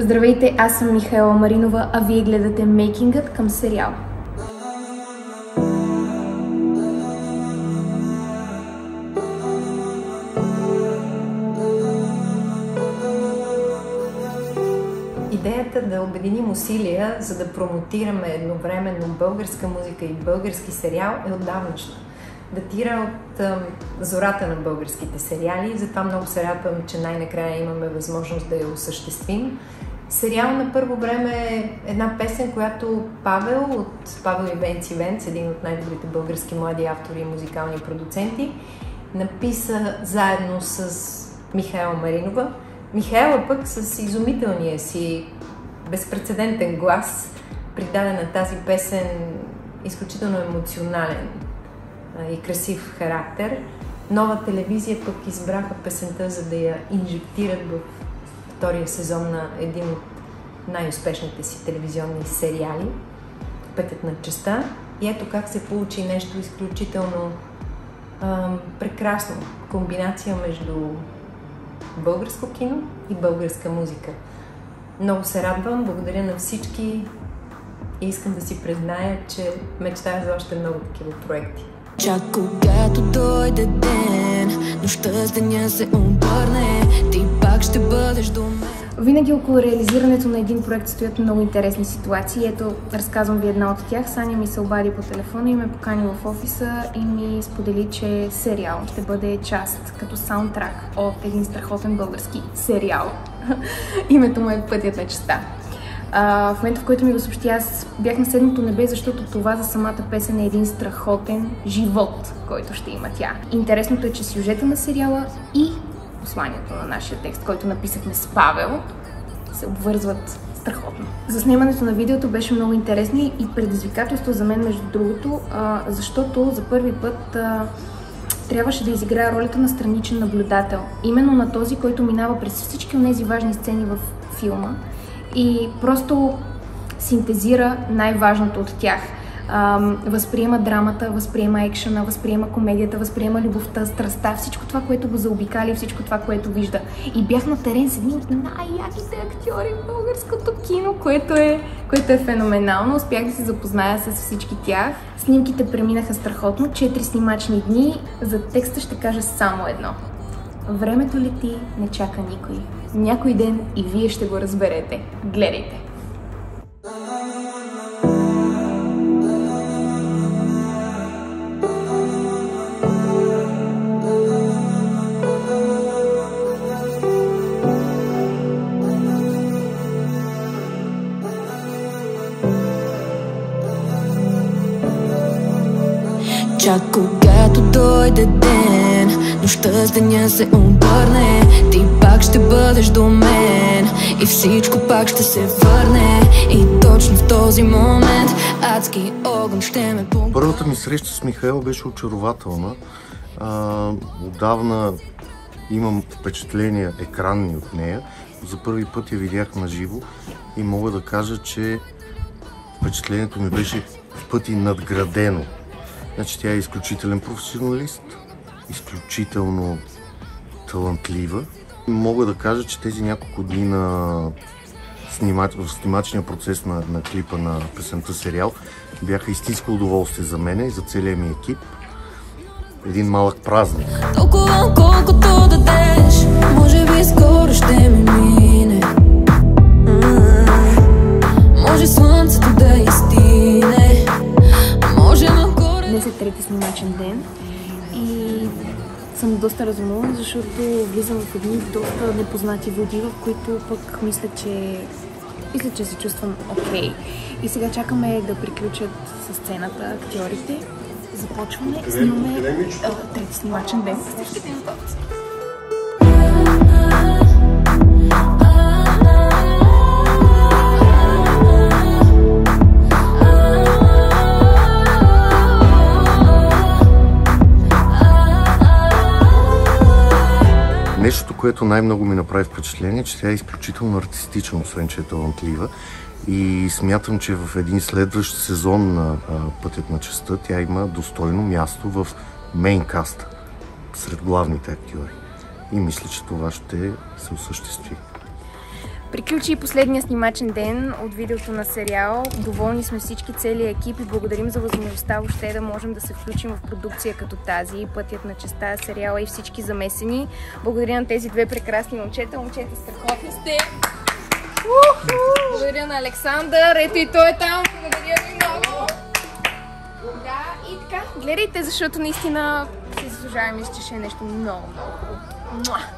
Здравейте, аз съм Михайла Маринова, а вие гледате Мейкингът към сериал. Идеята да обединим усилия, за да промотираме едновременно българска музика и български сериал е отдавнашна. Датира от а, зората на българските сериали, затова много се радвам, че най-накрая имаме възможност да я осъществим. Сериал на първо време е една песен, която Павел от Павел Ивенц Ивенц, един от най-добрите български млади автори и музикални продуценти, написа заедно с Михайла Маринова. Михайла пък с изумителния си безпредседентен глас придаде на тази песен изключително емоционален и красив характер. Нова телевизия пък избраха песента, за да я инжектират в втория сезон на един от най-успешните си телевизионни сериали Пътят на честа. И ето как се получи нещо изключително а, прекрасно. Комбинация между българско кино и българска музика. Много се радвам, благодаря на всички и искам да си призная, че мечтая за още много такива проекти. Чак когато дойде ден, нощта с деня се обърне, ти пак ще бъдеш до мен. Винаги около реализирането на един проект стоят много интересни ситуации. Ето, разказвам ви една от тях. Саня ми се обади по телефона и ме покани в офиса и ми сподели, че сериал ще бъде част като саундтрак от един страхотен български сериал. Името му е Пътят на честа. А, в момента, в който ми го съобщи, аз бях на седното небе, защото това за самата песен е един страхотен живот, който ще има тя. Интересното е, че сюжета на сериала и посланието на нашия текст, който написахме с Павел, се обвързват страхотно. За снимането на видеото беше много интересно и предизвикателство за мен, между другото, защото за първи път трябваше да изиграя ролята на страничен наблюдател. Именно на този, който минава през всички от тези важни сцени в филма и просто синтезира най-важното от тях. Възприема драмата, възприема екшена, възприема комедията, възприема любовта, страстта, всичко това, което го заобикали, всичко това, което вижда. И бях на терен с едни от най-яките актьори в българското кино, което е, което е феноменално. Успях да се запозная с всички тях. Снимките преминаха страхотно, четири снимачни дни. За текста ще кажа само едно. Времето лети, не чака никой. Някой ден и вие ще го разберете. Гледайте! Чак когато дойде ден Нощта с деня се обърне Ти пак ще бъдеш до мен. И всичко пак ще се върне. И точно в този момент Адски огън ще ме погълне Първата ми среща с Михаил беше очарователна. А, Отдавна имам впечатления екранни от нея. За първи път я видях на живо И мога да кажа, че впечатлението ми беше в пъти надградено Значи тя е изключителен професионалист, изключително талантлива. Мога да кажа, че тези няколко дни на снимач... в снимачния процес на, на клипа на песента сериал бяха истинско удоволствие за мене и за целия ми екип. Един малък празник. Толкова колкото дадеш, може би скоро ще ми мине. Може слънцето да Е трети снимачен ден и съм доста разумна, защото влизам в едни доста непознати води, в които пък мисля, че мисля, че се чувствам окей. Okay. И сега чакаме да приключат с сцената актьорите. Започваме, снимаме трети снимачен ден. Всичките им Нещото, което най-много ми направи впечатление, че тя е изключително артистична, освен че е талантлива. И смятам, че в един следващ сезон на Пътят на честа тя има достойно място в мейнкаста, сред главните актьори. И мисля, че това ще се осъществи. Приключи и последния снимачен ден от видеото на сериал. Доволни сме всички, целият екип и благодарим за възможността въобще да можем да се включим в продукция като тази. Пътят на честа, сериала и всички замесени. Благодаря на тези две прекрасни момчета. Момчета страхотни сте! Благодаря на Александър. Ето и той е там. Благодаря ви много. Да, и така. Гледайте, защото наистина се заслужаваме. Че ще е нещо много, много!